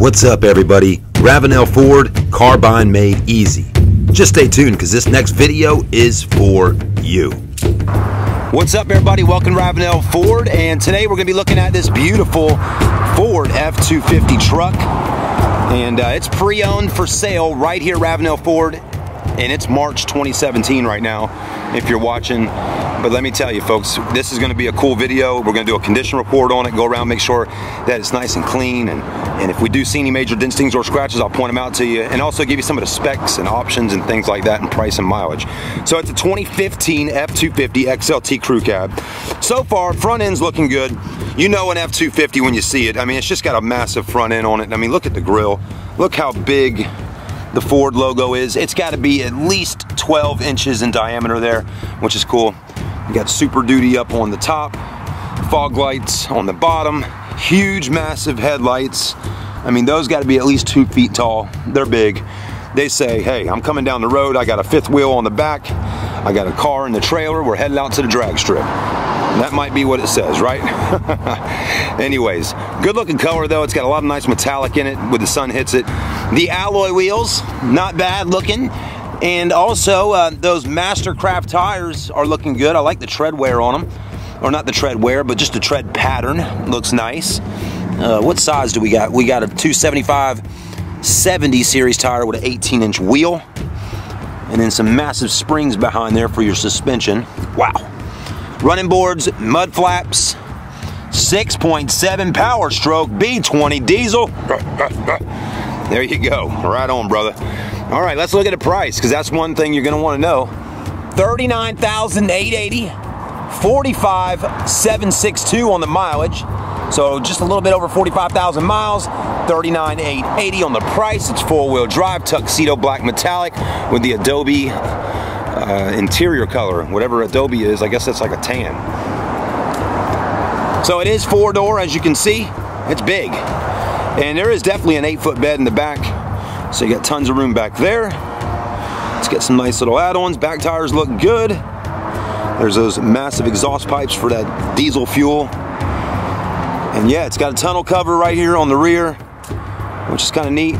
What's up, everybody? Ravenel Ford, carbine made easy. Just stay tuned because this next video is for you. What's up, everybody? Welcome to Ravenel Ford, and today we're going to be looking at this beautiful Ford F-250 truck. And uh, it's pre-owned for sale right here Ravenel Ford and it's March 2017 right now if you're watching. But let me tell you folks this is going to be a cool video. We're going to do a condition report on it go around make sure that it's nice and clean. And and if we do see any major dents stings or scratches I'll point them out to you and also give you some of the specs and options and things like that and price and mileage. So it's a 2015 F250 XLT crew cab. So far front end's looking good. You know an F250 when you see it. I mean it's just got a massive front end on it. I mean look at the grill. Look how big the Ford logo is. It's got to be at least 12 inches in diameter there, which is cool. You got Super Duty up on the top, fog lights on the bottom, huge massive headlights. I mean, those got to be at least two feet tall. They're big. They say, hey, I'm coming down the road. I got a fifth wheel on the back. I got a car in the trailer. We're heading out to the drag strip. That might be what it says, right? Anyways, good looking color though. It's got a lot of nice metallic in it when the sun hits it. The alloy wheels, not bad looking. And also, uh, those Mastercraft tires are looking good. I like the tread wear on them. Or not the tread wear, but just the tread pattern. Looks nice. Uh, what size do we got? We got a 275 70 series tire with an 18 inch wheel. And then some massive springs behind there for your suspension. Wow running boards, mud flaps, 6.7 power stroke B20 diesel. there you go, right on brother. All right, let's look at the price because that's one thing you're gonna wanna know. 39,880, 45,762 on the mileage. So just a little bit over 45,000 miles, 39,880 on the price. It's four-wheel drive, tuxedo black metallic with the Adobe uh, interior color, whatever Adobe is, I guess that's like a tan. So it is four door, as you can see. It's big. And there is definitely an eight foot bed in the back. So you got tons of room back there. Let's get some nice little add-ons. Back tires look good. There's those massive exhaust pipes for that diesel fuel. And yeah, it's got a tonneau cover right here on the rear, which is kind of neat.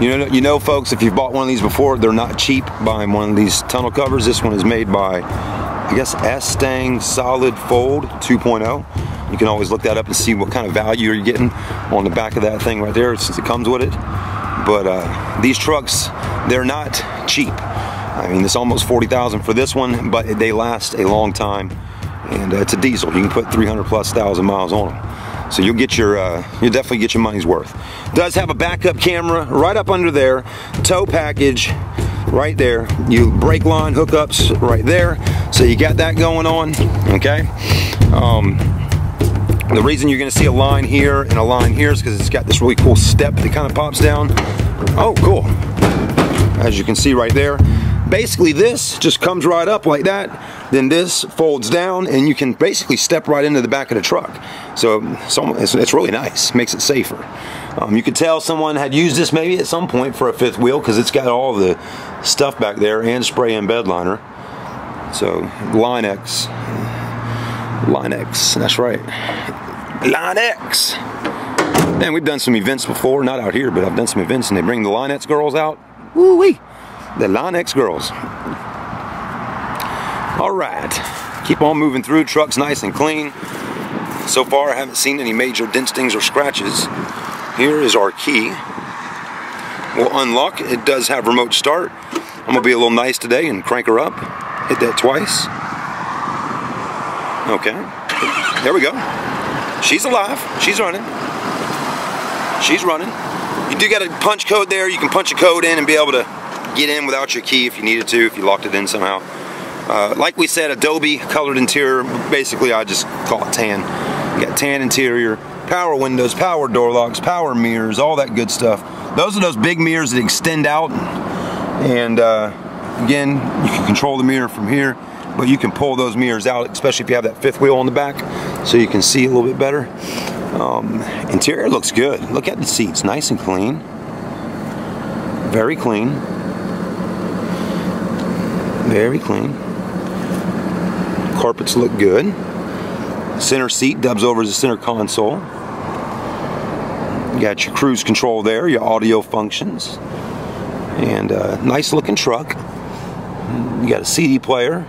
You know, you know, folks, if you've bought one of these before, they're not cheap buying one of these tonneau covers. This one is made by, I guess, Extang Solid Fold 2.0. You can always look that up and see what kind of value you're getting on the back of that thing right there since it comes with it. But uh, these trucks, they're not cheap. I mean, it's almost 40,000 for this one, but they last a long time. And uh, it's a diesel. You can put 300 plus thousand miles on them. So you'll get your, uh, you'll definitely get your money's worth. Does have a backup camera right up under there, tow package right there. You brake line hookups right there. So you got that going on, okay? Um, the reason you're gonna see a line here and a line here is because it's got this really cool step that kind of pops down. Oh, cool. As you can see right there. Basically this just comes right up like that then this folds down and you can basically step right into the back of the truck. So it's, it's really nice, makes it safer. Um, you could tell someone had used this maybe at some point for a fifth wheel because it's got all the stuff back there and spray and bed liner. So Line-X, Line-X, that's right. Line-X. And we've done some events before, not out here, but I've done some events and they bring the Line-X girls out. Woo-wee. The Line-X girls. All right, keep on moving through. Truck's nice and clean. So far, I haven't seen any major dent stings or scratches. Here is our key. We'll unlock. It does have remote start. I'm gonna be a little nice today and crank her up. Hit that twice. Okay, there we go. She's alive, she's running. She's running. You do got a punch code there. You can punch a code in and be able to get in without your key if you needed to, if you locked it in somehow. Uh, like we said, Adobe colored interior, basically I just call it tan. You got tan interior, power windows, power door locks, power mirrors, all that good stuff. Those are those big mirrors that extend out. And uh, again, you can control the mirror from here, but you can pull those mirrors out, especially if you have that fifth wheel on the back, so you can see a little bit better. Um, interior looks good. Look at the seats, nice and clean. Very clean. Very clean. Carpets look good. Center seat dubs over as the center console. You got your cruise control there, your audio functions, and a nice looking truck. You got a CD player,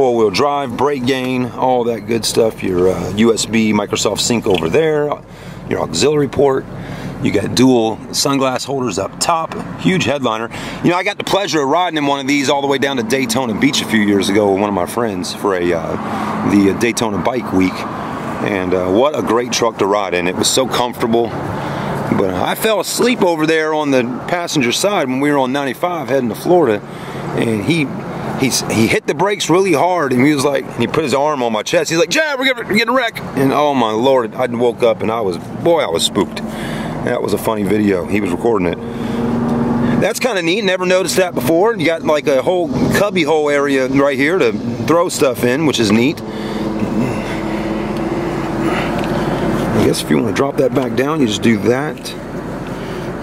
four wheel drive, brake gain, all that good stuff. Your uh, USB Microsoft Sync over there, your auxiliary port. You got dual sunglass holders up top, huge headliner. You know, I got the pleasure of riding in one of these all the way down to Daytona Beach a few years ago with one of my friends for a uh, the Daytona Bike Week. And uh, what a great truck to ride in. It was so comfortable. But I fell asleep over there on the passenger side when we were on 95 heading to Florida. And he he's he hit the brakes really hard and he was like he put his arm on my chest. He's like Jab we're gonna get a wreck and oh my lord I woke up and I was boy I was spooked. That was a funny video. He was recording it. That's kind of neat. Never noticed that before. You got like a whole cubby hole area right here to throw stuff in which is neat. I guess if you want to drop that back down you just do that.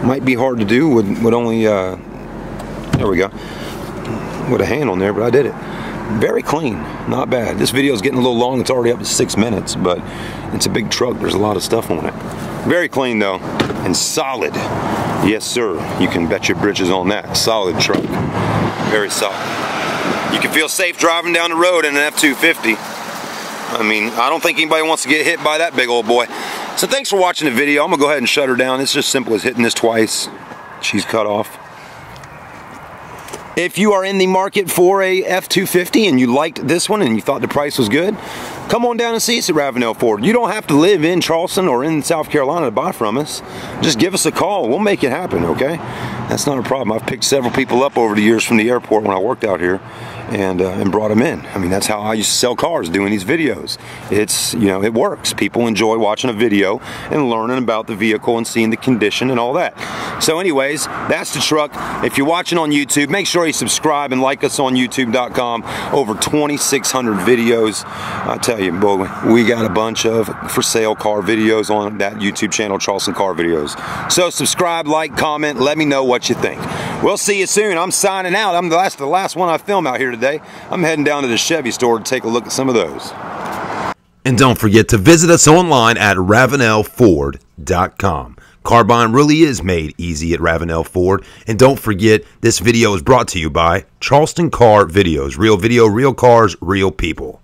Might be hard to do with, with only uh, there we go with a hand on there, but I did it. Very clean, not bad. This video is getting a little long. It's already up to six minutes, but it's a big truck. There's a lot of stuff on it. Very clean though, and solid. Yes, sir. You can bet your britches on that. Solid truck. Very solid. You can feel safe driving down the road in an F-250. I mean, I don't think anybody wants to get hit by that big old boy. So thanks for watching the video. I'm gonna go ahead and shut her down. It's just simple as hitting this twice. She's cut off. If you are in the market for a F-250 and you liked this one and you thought the price was good, come on down and see us at Ravenel Ford. You don't have to live in Charleston or in South Carolina to buy from us. Just give us a call. We'll make it happen, okay? That's not a problem. I've picked several people up over the years from the airport when I worked out here and uh, and brought them in. I mean, that's how I used to sell cars, doing these videos. It's, you know, it works. People enjoy watching a video and learning about the vehicle and seeing the condition and all that. So anyways, that's the truck. If you're watching on YouTube, make sure you subscribe and like us on youtube.com. Over 2,600 videos. I tell you, boy, we got a bunch of for sale car videos on that YouTube channel, Charleston Car Videos. So subscribe, like, comment, let me know what you think. We'll see you soon. I'm signing out. I'm the last, the last one I film out here today. I'm heading down to the Chevy store to take a look at some of those. And don't forget to visit us online at ravenelford.com. Car buying really is made easy at Ravenel Ford. And don't forget, this video is brought to you by Charleston Car Videos. Real video, real cars, real people.